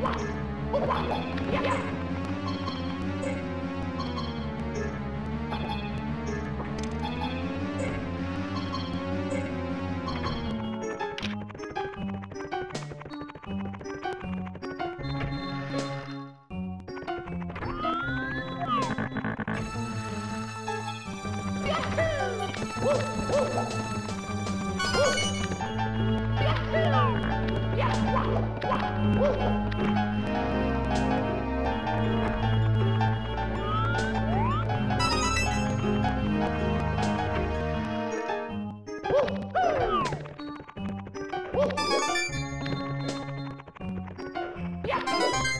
Woo! Woo! Yeah!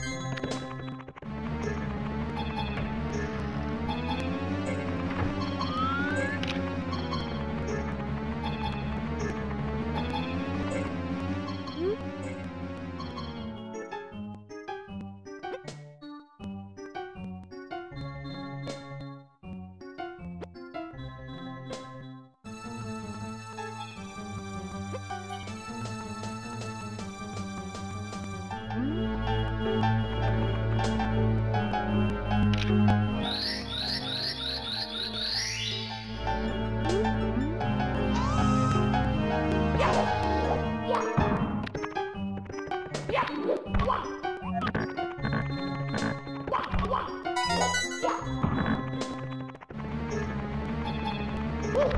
Oh,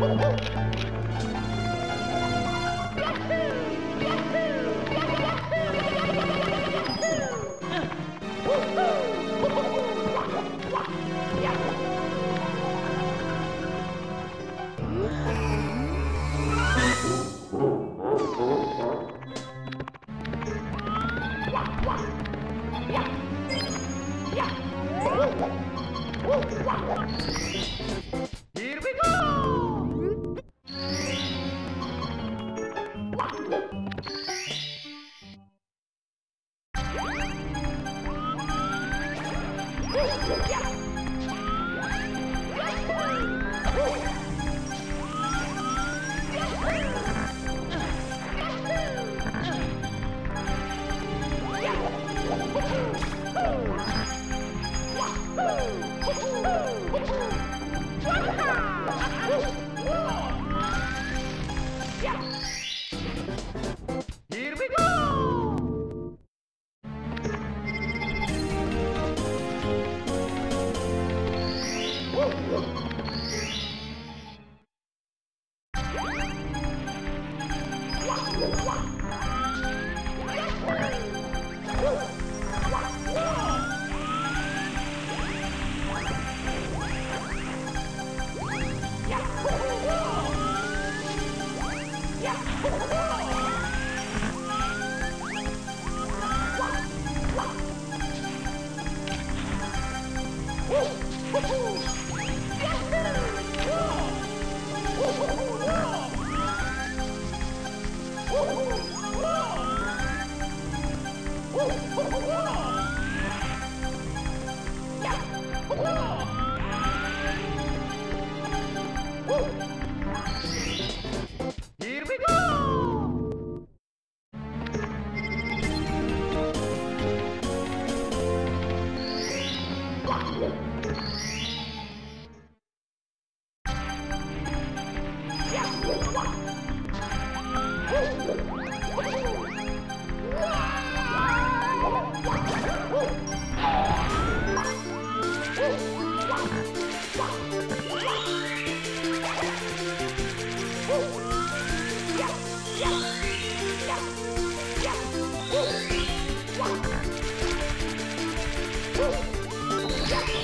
oh. Yeah. Woo!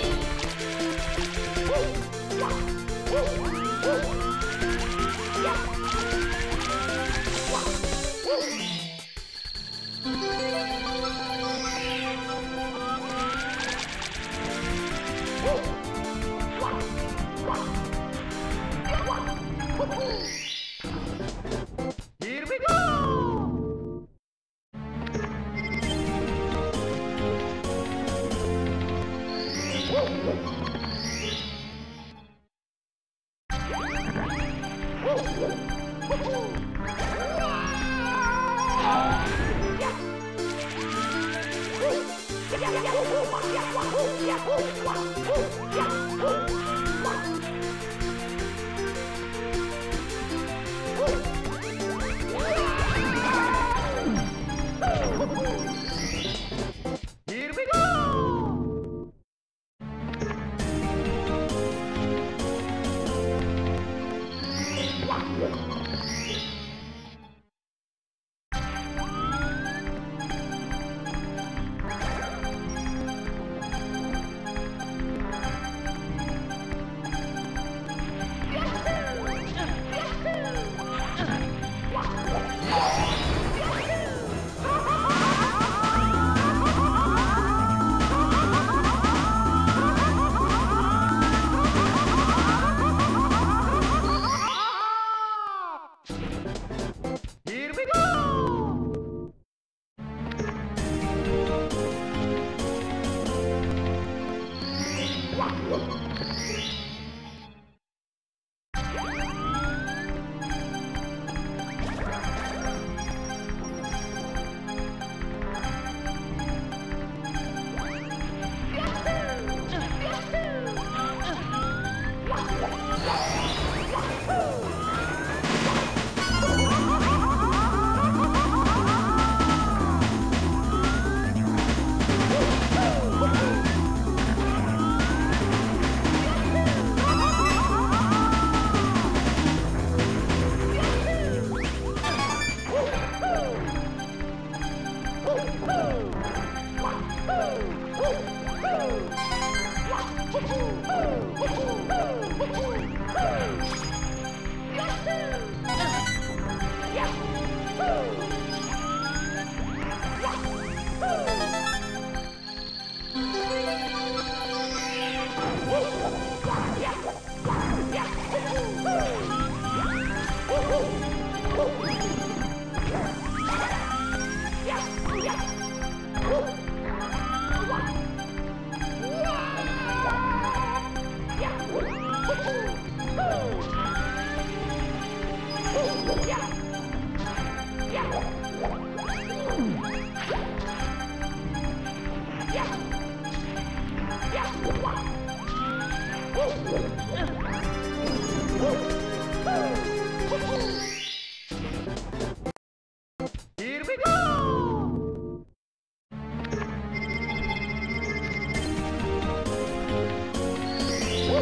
呼哇呼呀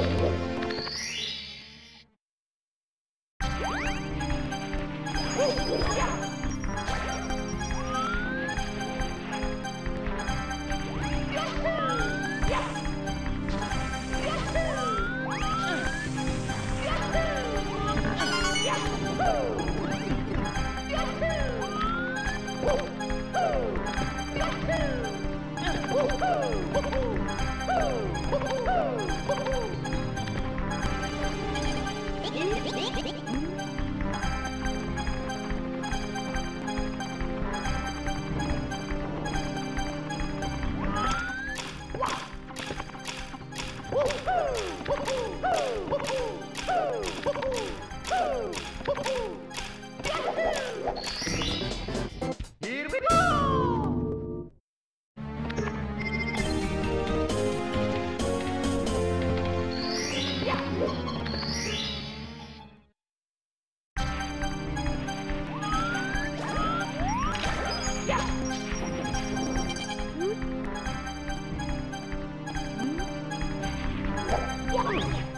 Here Woo!